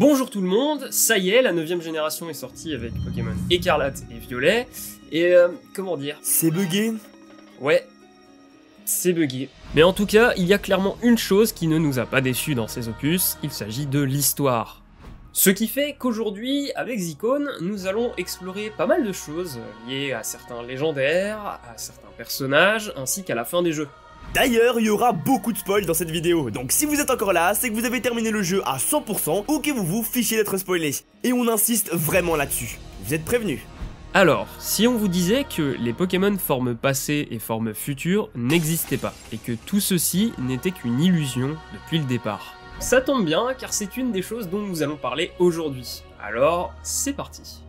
Bonjour tout le monde, ça y est, la 9ème génération est sortie avec Pokémon Écarlate et Violet, et euh, comment dire? C'est bugué Ouais, c'est bugué. Mais en tout cas, il y a clairement une chose qui ne nous a pas déçus dans ces opus, il s'agit de l'histoire. Ce qui fait qu'aujourd'hui, avec Zicone, nous allons explorer pas mal de choses liées à certains légendaires, à certains personnages, ainsi qu'à la fin des jeux. D'ailleurs, il y aura beaucoup de spoils dans cette vidéo, donc si vous êtes encore là, c'est que vous avez terminé le jeu à 100% ou que vous vous fichez d'être spoilé. Et on insiste vraiment là-dessus. Vous êtes prévenus. Alors, si on vous disait que les Pokémon forme passée et forme future n'existaient pas, et que tout ceci n'était qu'une illusion depuis le départ. Ça tombe bien, car c'est une des choses dont nous allons parler aujourd'hui. Alors, c'est parti.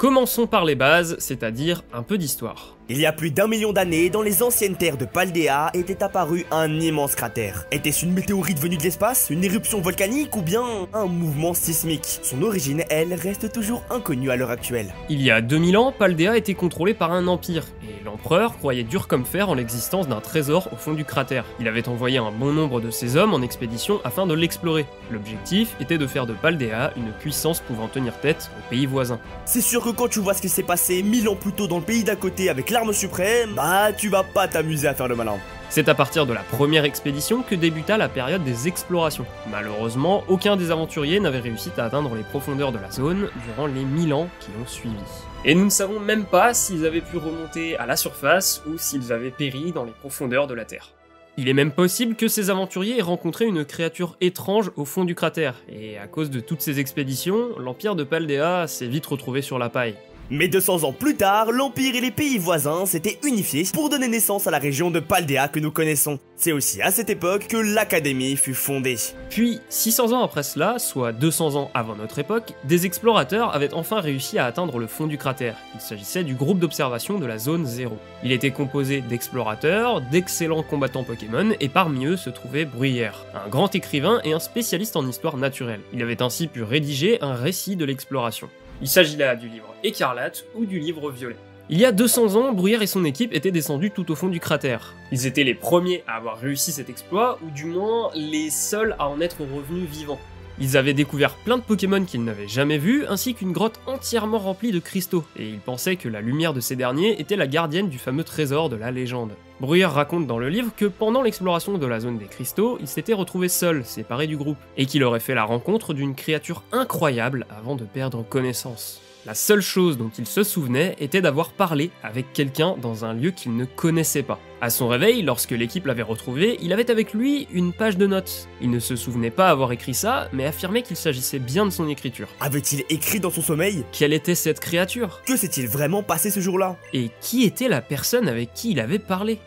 Commençons par les bases, c'est-à-dire un peu d'histoire. Il y a plus d'un million d'années, dans les anciennes terres de Paldea, était apparu un immense cratère. Était-ce une météorite venue de l'espace, une éruption volcanique ou bien un mouvement sismique? Son origine, elle, reste toujours inconnue à l'heure actuelle. Il y a 2000 ans, Paldea était contrôlé par un empire, et l'empereur croyait dur comme fer en l'existence d'un trésor au fond du cratère. Il avait envoyé un bon nombre de ses hommes en expédition afin de l'explorer. L'objectif était de faire de Paldea une puissance pouvant tenir tête aux pays voisins. C'est sûr que quand tu vois ce qui s'est passé mille ans plus tôt dans le pays d'à côté avec suprême, bah tu vas pas t'amuser à faire le malin. C'est à partir de la première expédition que débuta la période des explorations. Malheureusement, aucun des aventuriers n'avait réussi à atteindre les profondeurs de la zone durant les 1000 ans qui ont suivi. Et nous ne savons même pas s'ils avaient pu remonter à la surface ou s'ils avaient péri dans les profondeurs de la Terre. Il est même possible que ces aventuriers aient rencontré une créature étrange au fond du cratère, et à cause de toutes ces expéditions, l'empire de Paldea s'est vite retrouvé sur la paille. Mais 200 ans plus tard, l'Empire et les pays voisins s'étaient unifiés pour donner naissance à la région de Paldea que nous connaissons. C'est aussi à cette époque que l'Académie fut fondée. Puis, 600 ans après cela, soit 200 ans avant notre époque, des explorateurs avaient enfin réussi à atteindre le fond du cratère. Il s'agissait du groupe d'observation de la zone 0. Il était composé d'explorateurs, d'excellents combattants Pokémon, et parmi eux se trouvait Bruyère, un grand écrivain et un spécialiste en histoire naturelle. Il avait ainsi pu rédiger un récit de l'exploration. Il s'agit là du livre Écarlate ou du livre Violet. Il y a 200 ans, Bruyère et son équipe étaient descendus tout au fond du cratère. Ils étaient les premiers à avoir réussi cet exploit, ou du moins les seuls à en être revenus vivants. Ils avaient découvert plein de Pokémon qu'ils n'avaient jamais vus, ainsi qu'une grotte entièrement remplie de cristaux, et ils pensaient que la lumière de ces derniers était la gardienne du fameux trésor de la légende. Bruyère raconte dans le livre que pendant l'exploration de la zone des cristaux, il s'était retrouvé seul, séparé du groupe, et qu'il aurait fait la rencontre d'une créature incroyable avant de perdre connaissance. La seule chose dont il se souvenait était d'avoir parlé avec quelqu'un dans un lieu qu'il ne connaissait pas. À son réveil, lorsque l'équipe l'avait retrouvé, il avait avec lui une page de notes. Il ne se souvenait pas avoir écrit ça, mais affirmait qu'il s'agissait bien de son écriture. Avait-il écrit dans son sommeil? Quelle était cette créature? Que s'est-il vraiment passé ce jour-là? Et qui était la personne avec qui il avait parlé?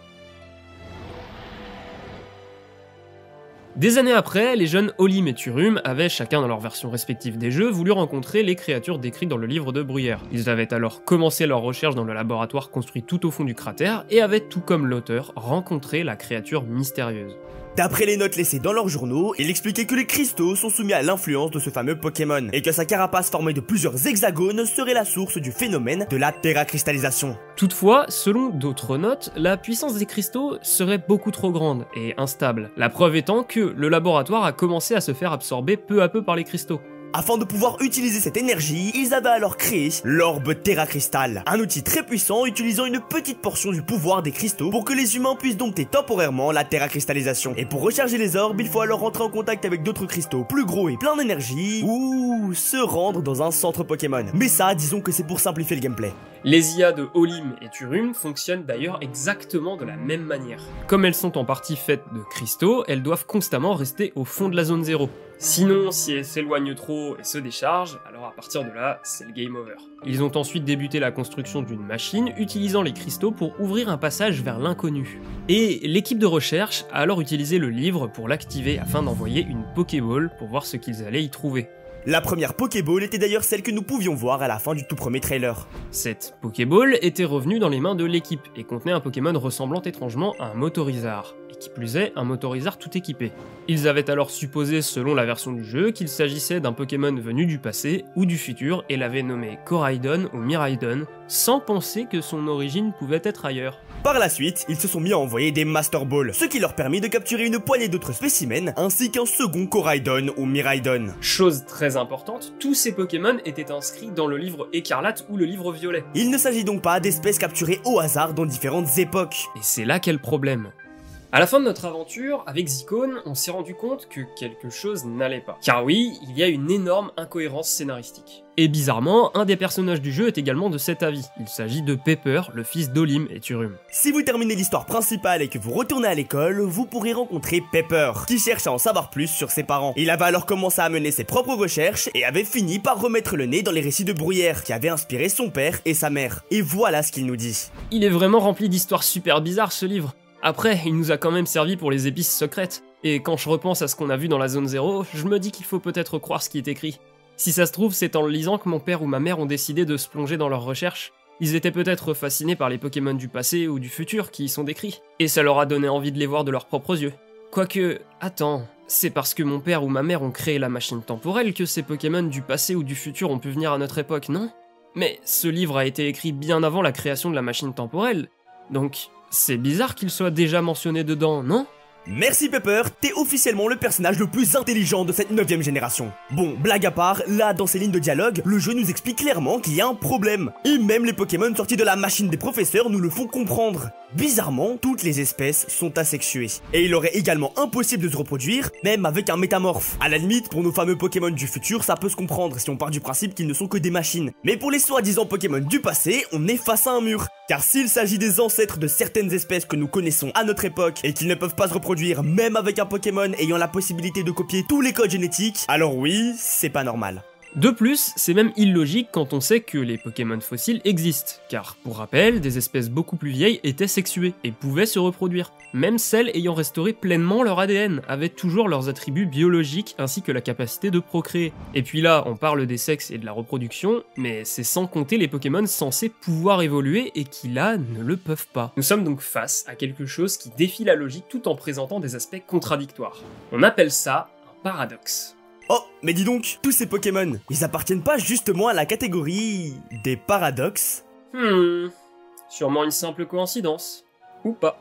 Des années après, les jeunes Olim et Turum avaient, chacun dans leur version respective des jeux, voulu rencontrer les créatures décrites dans le livre de Bruyère. Ils avaient alors commencé leur recherche dans le laboratoire construit tout au fond du cratère et avaient, tout comme l'auteur, rencontré la créature mystérieuse. D'après les notes laissées dans leurs journaux, il expliquait que les cristaux sont soumis à l'influence de ce fameux Pokémon, et que sa carapace formée de plusieurs hexagones serait la source du phénomène de la terracristallisation. Toutefois, selon d'autres notes, la puissance des cristaux serait beaucoup trop grande et instable, la preuve étant que le laboratoire a commencé à se faire absorber peu à peu par les cristaux. Afin de pouvoir utiliser cette énergie, ils avaient alors créé l'orbe Terra Crystal, un outil très puissant utilisant une petite portion du pouvoir des cristaux pour que les humains puissent dompter temporairement la Terra Cristallisation. Et pour recharger les orbes, il faut alors rentrer en contact avec d'autres cristaux plus gros et plein d'énergie, ou se rendre dans un centre Pokémon. Mais ça, disons que c'est pour simplifier le gameplay. Les IA de Olim et Turum fonctionnent d'ailleurs exactement de la même manière. Comme elles sont en partie faites de cristaux, elles doivent constamment rester au fond de la zone 0. Sinon, si elle s'éloigne trop et se décharge, alors à partir de là, c'est le game over. Ils ont ensuite débuté la construction d'une machine utilisant les cristaux pour ouvrir un passage vers l'inconnu. Et l'équipe de recherche a alors utilisé le livre pour l'activer afin d'envoyer une Pokéball pour voir ce qu'ils allaient y trouver. La première Pokéball était d'ailleurs celle que nous pouvions voir à la fin du tout premier trailer. Cette Pokéball était revenue dans les mains de l'équipe et contenait un Pokémon ressemblant étrangement à un Motorizard, et qui plus est un Motorizard tout équipé. Ils avaient alors supposé, selon la version du jeu, qu'il s'agissait d'un Pokémon venu du passé ou du futur et l'avaient nommé Koraidon ou Miraidon, sans penser que son origine pouvait être ailleurs. Par la suite, ils se sont mis à envoyer des Master Balls, ce qui leur permit de capturer une poignée d'autres spécimens, ainsi qu'un second Koraidon ou Miraidon. Chose très importante, tous ces Pokémon étaient inscrits dans le livre écarlate ou le livre violet. Il ne s'agit donc pas d'espèces capturées au hasard dans différentes époques. Et c'est là qu'est le problème. À la fin de notre aventure, avec Zicone, on s'est rendu compte que quelque chose n'allait pas. Car oui, il y a une énorme incohérence scénaristique. Et bizarrement, un des personnages du jeu est également de cet avis. Il s'agit de Pepper, le fils d'Olim et Turum. Si vous terminez l'histoire principale et que vous retournez à l'école, vous pourrez rencontrer Pepper, qui cherche à en savoir plus sur ses parents. Il avait alors commencé à mener ses propres recherches et avait fini par remettre le nez dans les récits de Bruyère qui avaient inspiré son père et sa mère. Et voilà ce qu'il nous dit. Il est vraiment rempli d'histoires super bizarres ce livre. Après, il nous a quand même servi pour les épices secrètes. Et quand je repense à ce qu'on a vu dans la zone 0, je me dis qu'il faut peut-être croire ce qui est écrit. Si ça se trouve, c'est en le lisant que mon père ou ma mère ont décidé de se plonger dans leurs recherches. Ils étaient peut-être fascinés par les Pokémon du passé ou du futur qui y sont décrits, et ça leur a donné envie de les voir de leurs propres yeux. Quoique, attends, c'est parce que mon père ou ma mère ont créé la machine temporelle que ces Pokémon du passé ou du futur ont pu venir à notre époque, non? Mais ce livre a été écrit bien avant la création de la machine temporelle, donc c'est bizarre qu'il soit déjà mentionné dedans, non? Merci Pepper, t'es officiellement le personnage le plus intelligent de cette 9 génération. Bon, blague à part, là dans ces lignes de dialogue, le jeu nous explique clairement qu'il y a un problème. Et même les Pokémon sortis de la machine des professeurs nous le font comprendre. Bizarrement, toutes les espèces sont asexuées. Et il aurait également impossible de se reproduire, même avec un métamorphe. À la limite, pour nos fameux Pokémon du futur, ça peut se comprendre si on part du principe qu'ils ne sont que des machines. Mais pour les soi-disant Pokémon du passé, on est face à un mur. Car s'il s'agit des ancêtres de certaines espèces que nous connaissons à notre époque et qu'ils ne peuvent pas se reproduire même avec un Pokémon ayant la possibilité de copier tous les codes génétiques, alors oui, c'est pas normal. De plus, c'est même illogique quand on sait que les Pokémon fossiles existent, car pour rappel, des espèces beaucoup plus vieilles étaient sexuées et pouvaient se reproduire. Même celles ayant restauré pleinement leur ADN avaient toujours leurs attributs biologiques ainsi que la capacité de procréer. Et puis là, on parle des sexes et de la reproduction, mais c'est sans compter les Pokémon censés pouvoir évoluer et qui là ne le peuvent pas. Nous sommes donc face à quelque chose qui défie la logique tout en présentant des aspects contradictoires. On appelle ça un paradoxe. Oh, mais dis donc, tous ces Pokémon, ils appartiennent pas justement à la catégorie des paradoxes? Hmm, sûrement une simple coïncidence. Ou pas.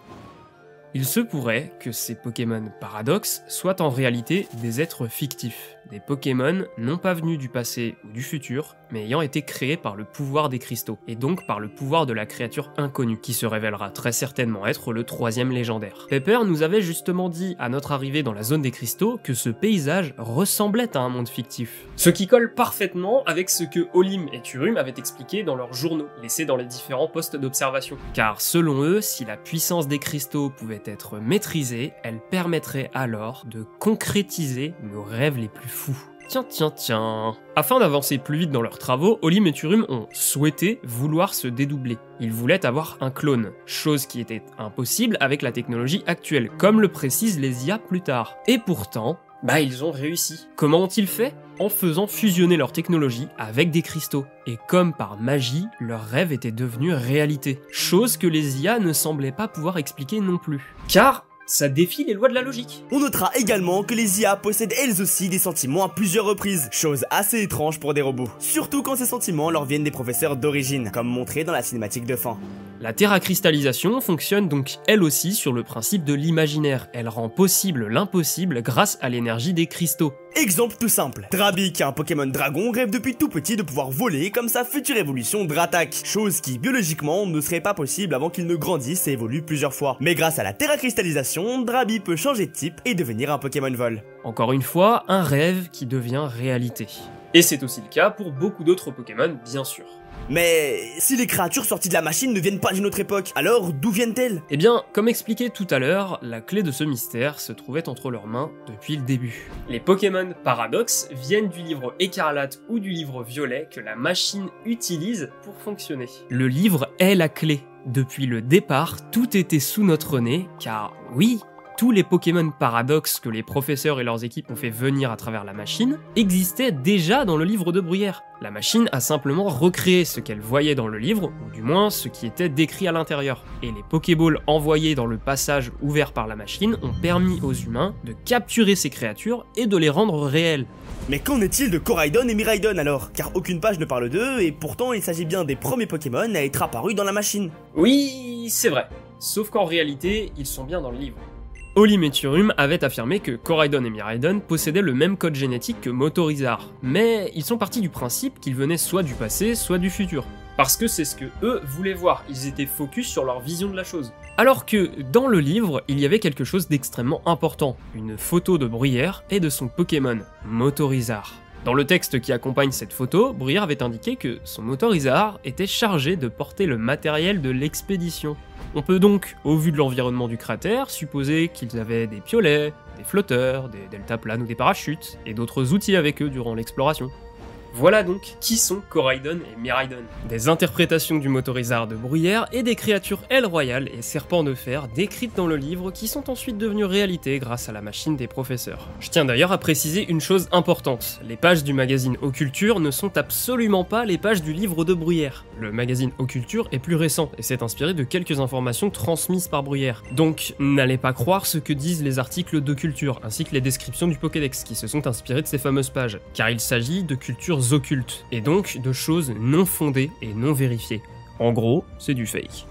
Il se pourrait que ces Pokémon paradoxes soient en réalité des êtres fictifs, des Pokémon non pas venus du passé ou du futur, mais ayant été créés par le pouvoir des cristaux, et donc par le pouvoir de la créature inconnue, qui se révélera très certainement être le troisième légendaire. Pepper nous avait justement dit à notre arrivée dans la zone des cristaux que ce paysage ressemblait à un monde fictif. Ce qui colle parfaitement avec ce que Olim et Turum avaient expliqué dans leurs journaux, laissés dans les différents postes d'observation. Car selon eux, si la puissance des cristaux pouvait être maîtrisée, elle permettrait alors de concrétiser nos rêves les plus fous. Tiens, tiens, tiens. Afin d'avancer plus vite dans leurs travaux, Olim et Turum ont souhaité vouloir se dédoubler. Ils voulaient avoir un clone, chose qui était impossible avec la technologie actuelle, comme le précisent les IA plus tard. Et pourtant, bah ils ont réussi. Comment ont-ils fait? En faisant fusionner leur technologie avec des cristaux. Et comme par magie, leur rêve était devenu réalité. Chose que les IA ne semblaient pas pouvoir expliquer non plus. Car ça défie les lois de la logique. On notera également que les IA possèdent elles aussi des sentiments à plusieurs reprises, chose assez étrange pour des robots. Surtout quand ces sentiments leur viennent des professeurs d'origine, comme montré dans la cinématique de fin. La terracristallisation fonctionne donc elle aussi sur le principe de l'imaginaire. Elle rend possible l'impossible grâce à l'énergie des cristaux. Exemple tout simple, Drabi qui est un Pokémon dragon rêve depuis tout petit de pouvoir voler comme sa future évolution Dratak, chose qui biologiquement ne serait pas possible avant qu'il ne grandisse et évolue plusieurs fois. Mais grâce à la terracristallisation, Drabi peut changer de type et devenir un Pokémon vol. Encore une fois, un rêve qui devient réalité. Et c'est aussi le cas pour beaucoup d'autres Pokémon, bien sûr. Mais si les créatures sorties de la machine ne viennent pas d'une autre époque, alors d'où viennent-elles? Eh bien, comme expliqué tout à l'heure, la clé de ce mystère se trouvait entre leurs mains depuis le début. Les Pokémon Paradox viennent du livre écarlate ou du livre violet que la machine utilise pour fonctionner. Le livre est la clé. Depuis le départ, tout était sous notre nez, car oui, tous les Pokémon paradoxes que les professeurs et leurs équipes ont fait venir à travers la machine existaient déjà dans le livre de Bruyère. La machine a simplement recréé ce qu'elle voyait dans le livre, ou du moins ce qui était décrit à l'intérieur. Et les Pokéballs envoyés dans le passage ouvert par la machine ont permis aux humains de capturer ces créatures et de les rendre réelles. Mais qu'en est-il de Coraidon et Miraidon alors? Car aucune page ne parle d'eux, et pourtant il s'agit bien des premiers Pokémon à être apparus dans la machine. Oui, c'est vrai. Sauf qu'en réalité, ils sont bien dans le livre. Olimethurum avait affirmé que Coraidon et Miraidon possédaient le même code génétique que Motorizar, mais ils sont partis du principe qu'ils venaient soit du passé, soit du futur. Parce que c'est ce que eux voulaient voir, ils étaient focus sur leur vision de la chose. Alors que dans le livre, il y avait quelque chose d'extrêmement important, une photo de Bruyère et de son Pokémon, Motorizar. Dans le texte qui accompagne cette photo, Bruyère avait indiqué que son motorizar était chargé de porter le matériel de l'expédition. On peut donc, au vu de l'environnement du cratère, supposer qu'ils avaient des piolets, des flotteurs, des deltaplanes ou des parachutes, et d'autres outils avec eux durant l'exploration. Voilà donc qui sont Coraidon et Miraidon. Des interprétations du motorizard de Bruyère et des créatures ailes royales et serpents de fer décrites dans le livre qui sont ensuite devenues réalité grâce à la machine des professeurs. Je tiens d'ailleurs à préciser une chose importante, les pages du magazine Occulture ne sont absolument pas les pages du livre de Bruyère. Le magazine Occulture est plus récent et s'est inspiré de quelques informations transmises par Bruyère. Donc n'allez pas croire ce que disent les articles d'Occulture ainsi que les descriptions du Pokédex qui se sont inspirés de ces fameuses pages, car il s'agit de cultures occultes, et donc de choses non fondées et non vérifiées. En gros, c'est du fake.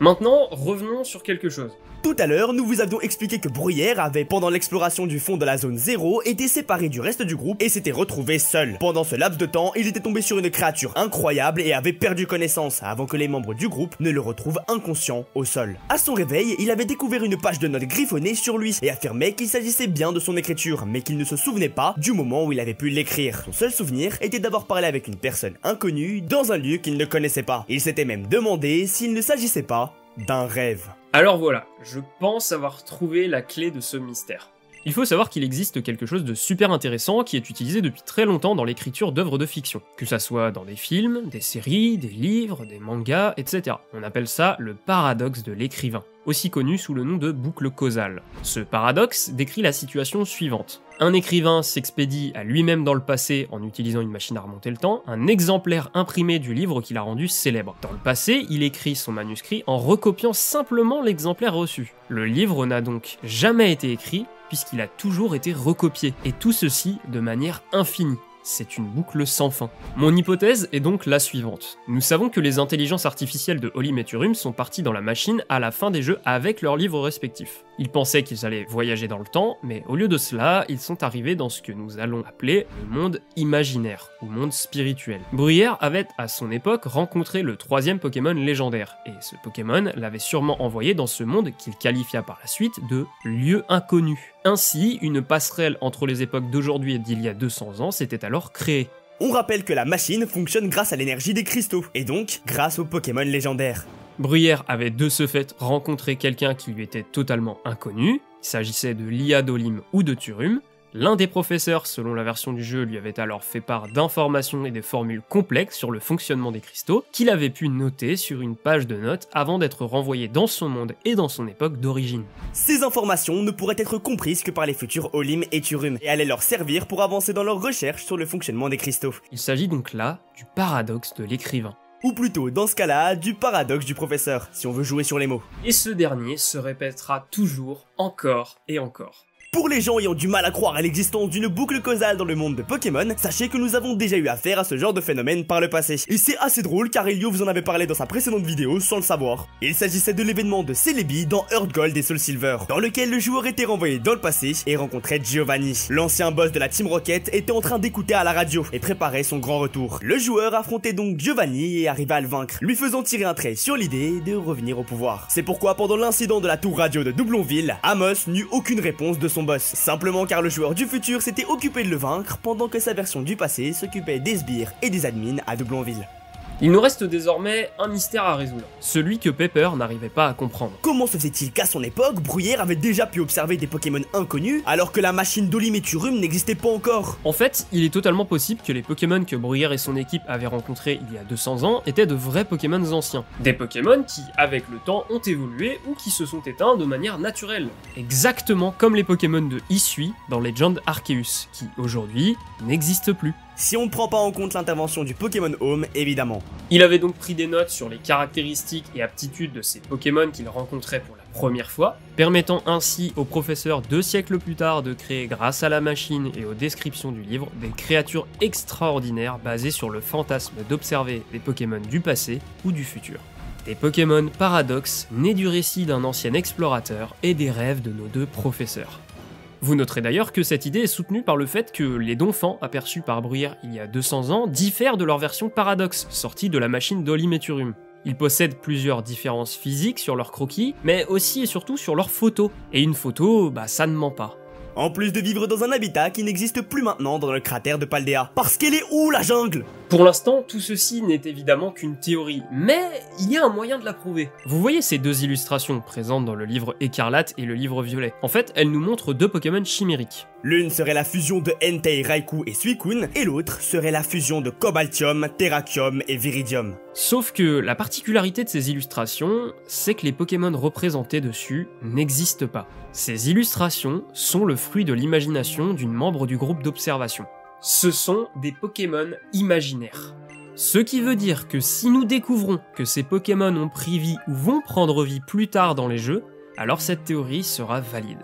Maintenant, revenons sur quelque chose. Tout à l'heure, nous vous avions expliqué que Bruyère avait, pendant l'exploration du fond de la zone 0, été séparé du reste du groupe et s'était retrouvé seul. Pendant ce laps de temps, il était tombé sur une créature incroyable et avait perdu connaissance avant que les membres du groupe ne le retrouvent inconscient au sol. À son réveil, il avait découvert une page de notes griffonnée sur lui et affirmait qu'il s'agissait bien de son écriture, mais qu'il ne se souvenait pas du moment où il avait pu l'écrire. Son seul souvenir était d'avoir parlé avec une personne inconnue dans un lieu qu'il ne connaissait pas. Il s'était même demandé s'il ne s'agissait pas d'un rêve. Alors voilà, je pense avoir trouvé la clé de ce mystère. Il faut savoir qu'il existe quelque chose de super intéressant qui est utilisé depuis très longtemps dans l'écriture d'œuvres de fiction, que ça soit dans des films, des séries, des livres, des mangas, etc. On appelle ça le paradoxe de l'écrivain, aussi connu sous le nom de boucle causale. Ce paradoxe décrit la situation suivante. Un écrivain s'expédie à lui-même dans le passé en utilisant une machine à remonter le temps, un exemplaire imprimé du livre qu'il a rendu célèbre. Dans le passé, il écrit son manuscrit en recopiant simplement l'exemplaire reçu. Le livre n'a donc jamais été écrit puisqu'il a toujours été recopié, et tout ceci de manière infinie c'est une boucle sans fin. Mon hypothèse est donc la suivante. Nous savons que les intelligences artificielles de Holly Meturum sont parties dans la machine à la fin des jeux avec leurs livres respectifs. Ils pensaient qu'ils allaient voyager dans le temps, mais au lieu de cela, ils sont arrivés dans ce que nous allons appeler le monde imaginaire, ou monde spirituel. Bruyère avait à son époque rencontré le troisième Pokémon légendaire, et ce Pokémon l'avait sûrement envoyé dans ce monde qu'il qualifia par la suite de lieu inconnu. Ainsi, une passerelle entre les époques d'aujourd'hui et d'il y a 200 ans s'était alors créée. On rappelle que la machine fonctionne grâce à l'énergie des cristaux, et donc grâce aux Pokémon légendaires. Bruyère avait de ce fait rencontré quelqu'un qui lui était totalement inconnu, il s'agissait de Lia d'Olim ou de Turum, L'un des professeurs, selon la version du jeu, lui avait alors fait part d'informations et des formules complexes sur le fonctionnement des cristaux qu'il avait pu noter sur une page de notes avant d'être renvoyé dans son monde et dans son époque d'origine. Ces informations ne pourraient être comprises que par les futurs Olim et Turum et allaient leur servir pour avancer dans leurs recherches sur le fonctionnement des cristaux. Il s'agit donc là du paradoxe de l'écrivain. Ou plutôt, dans ce cas-là, du paradoxe du professeur, si on veut jouer sur les mots. Et ce dernier se répétera toujours, encore et encore. Pour les gens ayant du mal à croire à l'existence d'une boucle causale dans le monde de Pokémon, sachez que nous avons déjà eu affaire à ce genre de phénomène par le passé. Et c'est assez drôle car Elio vous en avait parlé dans sa précédente vidéo sans le savoir. Il s'agissait de l'événement de Celebi dans Earth Gold et Soul Silver, dans lequel le joueur était renvoyé dans le passé et rencontrait Giovanni. L'ancien boss de la Team Rocket était en train d'écouter à la radio et préparait son grand retour. Le joueur affrontait donc Giovanni et arriva à le vaincre, lui faisant tirer un trait sur l'idée de revenir au pouvoir. C'est pourquoi pendant l'incident de la tour radio de Doublonville, Amos n'eut aucune réponse de son simplement car le joueur du futur s'était occupé de le vaincre pendant que sa version du passé s'occupait des sbires et des admins à Doublonville. Il nous reste désormais un mystère à résoudre, celui que Pepper n'arrivait pas à comprendre. Comment se fait-il qu'à son époque, Bruyère avait déjà pu observer des Pokémon inconnus alors que la machine d'Oliméturum n'existait pas encore? En fait, il est totalement possible que les Pokémon que Bruyère et son équipe avaient rencontrés il y a 200 ans étaient de vrais Pokémon anciens. Des Pokémon qui, avec le temps, ont évolué ou qui se sont éteints de manière naturelle. Exactement comme les Pokémon de Isui dans Legend Arceus, qui aujourd'hui n'existent plus. Si on ne prend pas en compte l'intervention du Pokémon Home, évidemment. Il avait donc pris des notes sur les caractéristiques et aptitudes de ces Pokémon qu'il rencontrait pour la première fois, permettant ainsi au professeur deux siècles plus tard de créer grâce à la machine et aux descriptions du livre des créatures extraordinaires basées sur le fantasme d'observer les Pokémon du passé ou du futur. Des Pokémon paradoxes nés du récit d'un ancien explorateur et des rêves de nos deux professeurs. Vous noterez d'ailleurs que cette idée est soutenue par le fait que les Donphans aperçus par Bruyère il y a 200 ans diffèrent de leur version Paradox, sortie de la machine d'Olimeturum. Ils possèdent plusieurs différences physiques sur leurs croquis, mais aussi et surtout sur leurs photos. Et une photo, bah ça ne ment pas. En plus de vivre dans un habitat qui n'existe plus maintenant dans le cratère de Paldea. Parce qu'elle est où la jungle? Pour l'instant, tout ceci n'est évidemment qu'une théorie, mais il y a un moyen de la prouver. Vous voyez ces deux illustrations présentes dans le livre Écarlate et le livre Violet. En fait, elles nous montrent deux Pokémon chimériques. L'une serait la fusion de Entei, Raikou et Suicune, et l'autre serait la fusion de Cobaltium, Terrakium et Viridium. Sauf que la particularité de ces illustrations, c'est que les Pokémon représentés dessus n'existent pas. Ces illustrations sont le fruit de l'imagination d'une membre du groupe d'observation. Ce sont des Pokémon imaginaires. Ce qui veut dire que si nous découvrons que ces Pokémon ont pris vie ou vont prendre vie plus tard dans les jeux, alors cette théorie sera valide.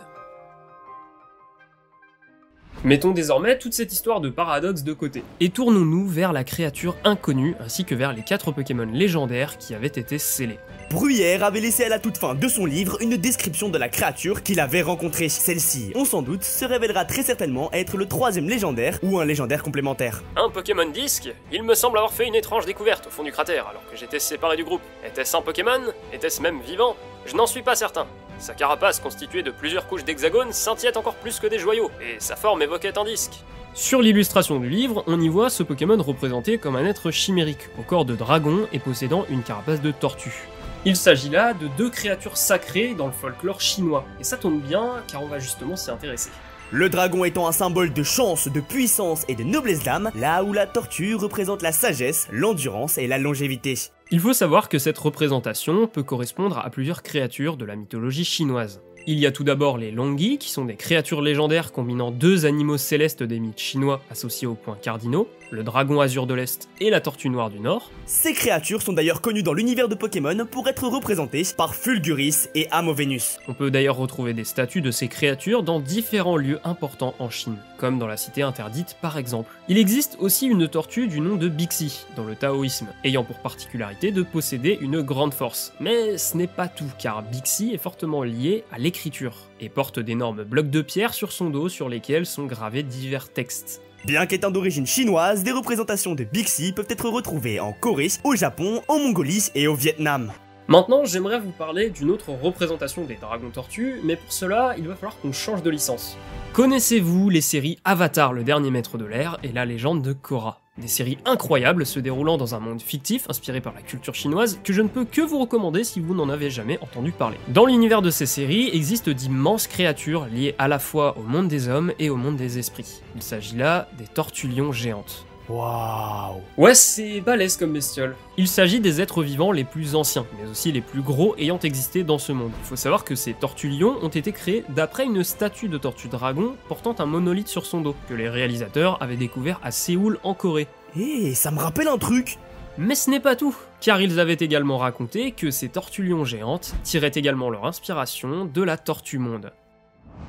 Mettons désormais toute cette histoire de paradoxe de côté, et tournons-nous vers la créature inconnue ainsi que vers les 4 Pokémon légendaires qui avaient été scellés. Bruyère avait laissé à la toute fin de son livre une description de la créature qu'il avait rencontrée. Celle-ci, on s'en doute, se révélera très certainement être le troisième légendaire ou un légendaire complémentaire. Un Pokémon disque Il me semble avoir fait une étrange découverte au fond du cratère alors que j'étais séparé du groupe. Était-ce un Pokémon? Était-ce même vivant? Je n'en suis pas certain. Sa carapace, constituée de plusieurs couches d'hexagones, scintillait encore plus que des joyaux, et sa forme évoquait un disque. Sur l'illustration du livre, on y voit ce Pokémon représenté comme un être chimérique, au corps de dragon et possédant une carapace de tortue. Il s'agit là de deux créatures sacrées dans le folklore chinois, et ça tombe bien car on va justement s'y intéresser. Le dragon étant un symbole de chance, de puissance et de noblesse d'âme, là où la tortue représente la sagesse, l'endurance et la longévité. Il faut savoir que cette représentation peut correspondre à plusieurs créatures de la mythologie chinoise. Il y a tout d'abord les Longyi, qui sont des créatures légendaires combinant deux animaux célestes des mythes chinois associés aux points cardinaux, le dragon azur de l'Est et la tortue noire du Nord. Ces créatures sont d'ailleurs connues dans l'univers de Pokémon pour être représentées par Fulguris et Amovenus. On peut d'ailleurs retrouver des statues de ces créatures dans différents lieux importants en Chine, comme dans la cité interdite par exemple. Il existe aussi une tortue du nom de Bixi, dans le taoïsme, ayant pour particularité de posséder une grande force. Mais ce n'est pas tout, car Bixi est fortement lié à l'écriture, et porte d'énormes blocs de pierre sur son dos sur lesquels sont gravés divers textes. Bien qu'étant d'origine chinoise, des représentations de Bixi peuvent être retrouvées en Corée, au Japon, en Mongolie et au Vietnam. Maintenant, j'aimerais vous parler d'une autre représentation des dragons tortues, mais pour cela, il va falloir qu'on change de licence. Connaissez-vous les séries Avatar, le dernier maître de l'air, et la légende de Korra? Des séries incroyables se déroulant dans un monde fictif inspiré par la culture chinoise que je ne peux que vous recommander si vous n'en avez jamais entendu parler. Dans l'univers de ces séries existent d'immenses créatures liées à la fois au monde des hommes et au monde des esprits. Il s'agit là des tortulions géantes. Waouh Ouais, c'est balèze comme bestiole. Il s'agit des êtres vivants les plus anciens, mais aussi les plus gros ayant existé dans ce monde. Il faut savoir que ces tortulions ont été créés d'après une statue de tortue dragon portant un monolithe sur son dos, que les réalisateurs avaient découvert à Séoul en Corée. Eh, ça me rappelle un truc Mais ce n'est pas tout, car ils avaient également raconté que ces tortulions géantes tiraient également leur inspiration de la tortue monde.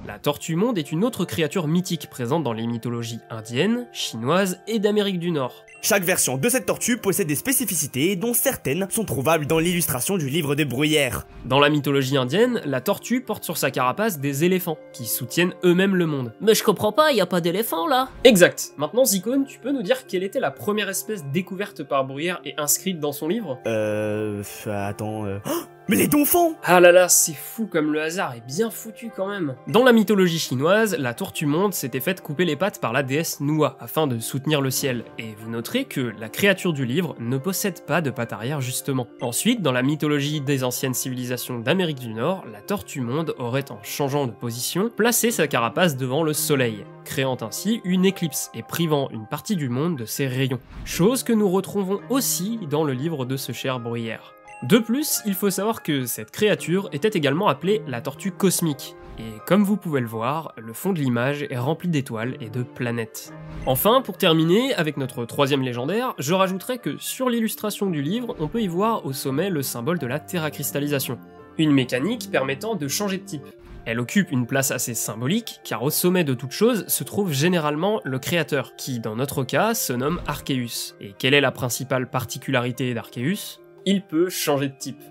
La tortue monde est une autre créature mythique présente dans les mythologies indiennes, chinoises et d'Amérique du Nord. Chaque version de cette tortue possède des spécificités dont certaines sont trouvables dans l'illustration du livre de Bruyère. Dans la mythologie indienne, la tortue porte sur sa carapace des éléphants, qui soutiennent eux-mêmes le monde. Mais je comprends pas, y a pas d'éléphant là Exact. Maintenant, Zicone, tu peux nous dire quelle était la première espèce découverte par Bruyère et inscrite dans son livre? Euh... Attends... euh, oh Mais les Donphans Ah là là, c'est fou comme le hasard est bien foutu quand même. Dans la mythologie chinoise, la tortue monde s'était faite couper les pattes par la déesse Nua afin de soutenir le ciel, et vous noterez que la créature du livre ne possède pas de pattes arrière justement. Ensuite, dans la mythologie des anciennes civilisations d'Amérique du Nord, la tortue monde aurait en changeant de position placé sa carapace devant le soleil, créant ainsi une éclipse et privant une partie du monde de ses rayons. Chose que nous retrouvons aussi dans le livre de ce cher Bruyère. De plus, il faut savoir que cette créature était également appelée la tortue cosmique, et comme vous pouvez le voir, le fond de l'image est rempli d'étoiles et de planètes. Enfin, pour terminer, avec notre troisième légendaire, je rajouterai que sur l'illustration du livre, on peut y voir au sommet le symbole de la terracristallisation, une mécanique permettant de changer de type. Elle occupe une place assez symbolique, car au sommet de toute chose se trouve généralement le créateur, qui dans notre cas se nomme Arceus. Et quelle est la principale particularité d'Arceus? Il peut changer de type.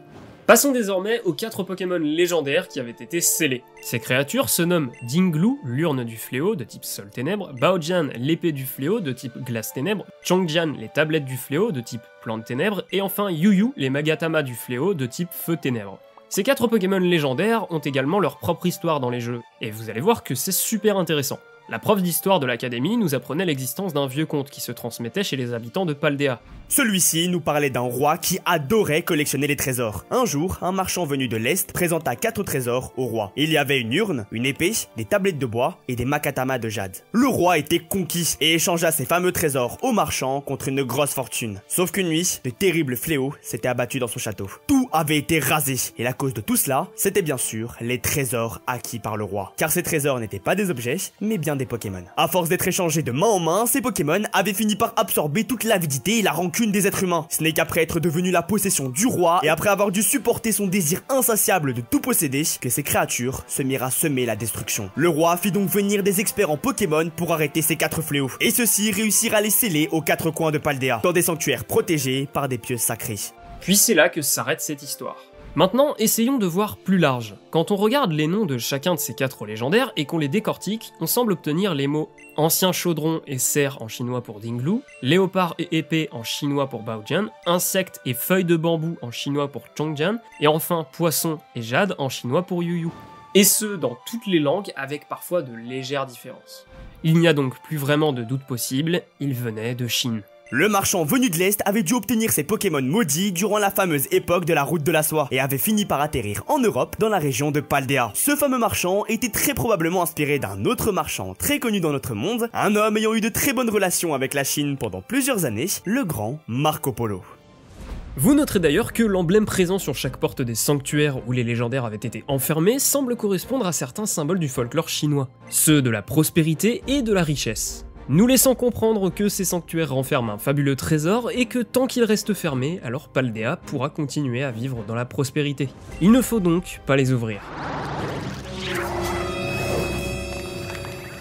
Passons désormais aux 4 Pokémon légendaires qui avaient été scellés. Ces créatures se nomment Dinglu, l'urne du fléau de type Sol Ténèbres, Baojian, l'épée du fléau de type Glace Ténèbres, Changjian, les tablettes du fléau de type Plante Ténèbres, et enfin Yuyu, les Magatama du fléau de type Feu Ténèbres. Ces 4 Pokémon légendaires ont également leur propre histoire dans les jeux, et vous allez voir que c'est super intéressant. La prof d'histoire de l'académie nous apprenait l'existence d'un vieux conte qui se transmettait chez les habitants de Paldea. Celui-ci nous parlait d'un roi qui adorait collectionner les trésors. Un jour, un marchand venu de l'Est présenta quatre trésors au roi. Il y avait une urne, une épée, des tablettes de bois et des makatamas de jade. Le roi était conquis et échangea ses fameux trésors au marchand contre une grosse fortune. Sauf qu'une nuit, de terribles fléaux s'étaient abattus dans son château. Tout avait été rasé et la cause de tout cela, c'était bien sûr les trésors acquis par le roi. Car ces trésors n'étaient pas des objets, mais bien des Pokémon. À force d'être échangés de main en main, ces Pokémon avaient fini par absorber toute l'avidité et la rancune des êtres humains. Ce n'est qu'après être devenu la possession du roi et après avoir dû supporter son désir insatiable de tout posséder, que ces créatures se mirent à semer la destruction. Le roi fit donc venir des experts en Pokémon pour arrêter ces quatre fléaux, et ceux-ci réussirent à les sceller aux quatre coins de Paldea, dans des sanctuaires protégés par des pieux sacrés. Puis c'est là que s'arrête cette histoire. Maintenant, essayons de voir plus large. Quand on regarde les noms de chacun de ces quatre légendaires et qu'on les décortique, on semble obtenir les mots ancien chaudron et cerf en chinois pour Dinglu, léopard et épée en chinois pour Baojian, insecte et feuille de bambou en chinois pour Chongjian, et enfin poisson et jade en chinois pour Yuyu. Et ce, dans toutes les langues avec parfois de légères différences. Il n'y a donc plus vraiment de doute possible, il venait de Chine. Le marchand venu de l'Est avait dû obtenir ses Pokémon maudits durant la fameuse époque de la route de la soie et avait fini par atterrir en Europe dans la région de Paldea. Ce fameux marchand était très probablement inspiré d'un autre marchand très connu dans notre monde, un homme ayant eu de très bonnes relations avec la Chine pendant plusieurs années, le grand Marco Polo. Vous noterez d'ailleurs que l'emblème présent sur chaque porte des sanctuaires où les légendaires avaient été enfermés semble correspondre à certains symboles du folklore chinois, ceux de la prospérité et de la richesse nous laissant comprendre que ces sanctuaires renferment un fabuleux trésor et que tant qu'ils restent fermés, alors Paldea pourra continuer à vivre dans la prospérité. Il ne faut donc pas les ouvrir.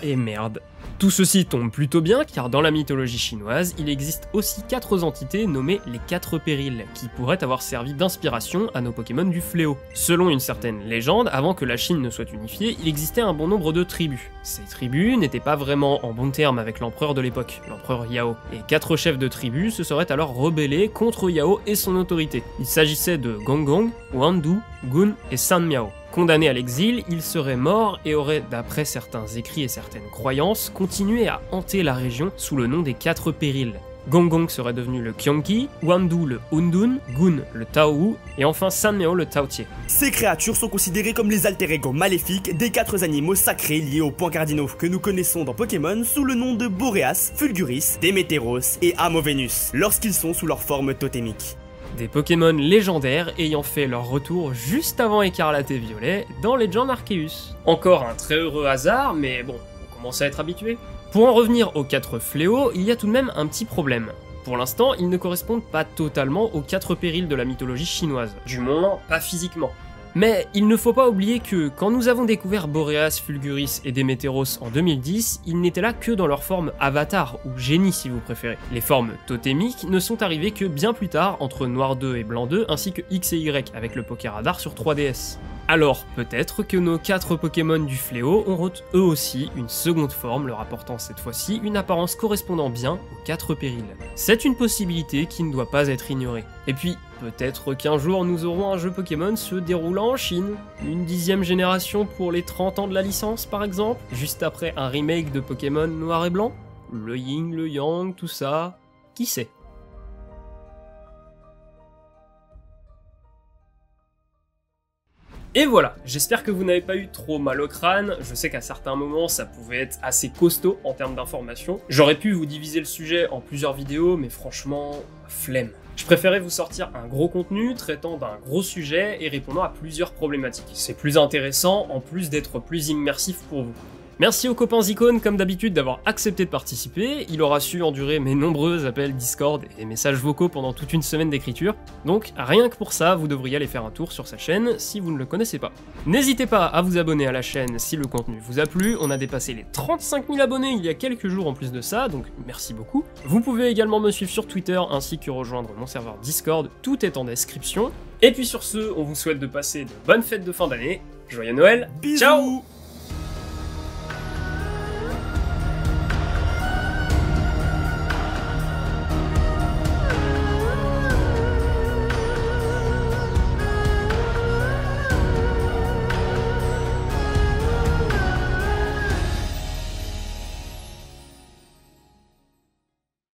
Et merde, tout ceci tombe plutôt bien car dans la mythologie chinoise, il existe aussi quatre entités nommées les quatre périls, qui pourraient avoir servi d'inspiration à nos Pokémon du fléau. Selon une certaine légende, avant que la Chine ne soit unifiée, il existait un bon nombre de tribus. Ces tribus n'étaient pas vraiment en bon terme avec l'empereur de l'époque, l'empereur Yao, et quatre chefs de tribus se seraient alors rebellés contre Yao et son autorité. Il s'agissait de Gong, Wandu, Gun et San Miao. Condamné à l'exil, il serait mort et aurait, d'après certains écrits et certaines croyances, continué à hanter la région sous le nom des quatre périls. Gong serait devenu le Kyongki, Wandu le Undun, Gun le Taowu et enfin Sanmeo le Taotie. Ces créatures sont considérées comme les alter ego maléfiques des quatre animaux sacrés liés aux points cardinaux que nous connaissons dans Pokémon sous le nom de Boreas, Fulguris, Demeteros et Amovenus lorsqu'ils sont sous leur forme totémique des Pokémon légendaires ayant fait leur retour juste avant Écarlate et Violet dans Legend Arceus. Encore un très heureux hasard, mais bon, on commence à être habitué. Pour en revenir aux quatre fléaux, il y a tout de même un petit problème. Pour l'instant, ils ne correspondent pas totalement aux quatre périls de la mythologie chinoise, du moins pas physiquement. Mais il ne faut pas oublier que quand nous avons découvert Boreas, Fulguris et Demeteros en 2010, ils n'étaient là que dans leur forme avatar, ou génie si vous préférez. Les formes totémiques ne sont arrivées que bien plus tard, entre Noir 2 et Blanc 2, ainsi que X et Y avec le Pokéradar sur 3DS. Alors peut-être que nos 4 Pokémon du fléau auront eux aussi une seconde forme, leur apportant cette fois-ci une apparence correspondant bien aux 4 périls. C'est une possibilité qui ne doit pas être ignorée. Et puis, Peut-être qu'un jour nous aurons un jeu Pokémon se déroulant en Chine. Une dixième génération pour les 30 ans de la licence par exemple, juste après un remake de Pokémon noir et blanc Le yin, le yang, tout ça, qui sait? Et voilà, j'espère que vous n'avez pas eu trop mal au crâne, je sais qu'à certains moments ça pouvait être assez costaud en termes d'informations. J'aurais pu vous diviser le sujet en plusieurs vidéos, mais franchement, flemme. Je préférais vous sortir un gros contenu traitant d'un gros sujet et répondant à plusieurs problématiques. C'est plus intéressant en plus d'être plus immersif pour vous. Merci aux copains icônes comme d'habitude d'avoir accepté de participer, il aura su endurer mes nombreux appels Discord et messages vocaux pendant toute une semaine d'écriture, donc rien que pour ça vous devriez aller faire un tour sur sa chaîne si vous ne le connaissez pas. N'hésitez pas à vous abonner à la chaîne si le contenu vous a plu, on a dépassé les 35 000 abonnés il y a quelques jours en plus de ça, donc merci beaucoup. Vous pouvez également me suivre sur Twitter ainsi que rejoindre mon serveur Discord, tout est en description. Et puis sur ce, on vous souhaite de passer de bonnes fêtes de fin d'année, joyeux Noël, Bisous. Ciao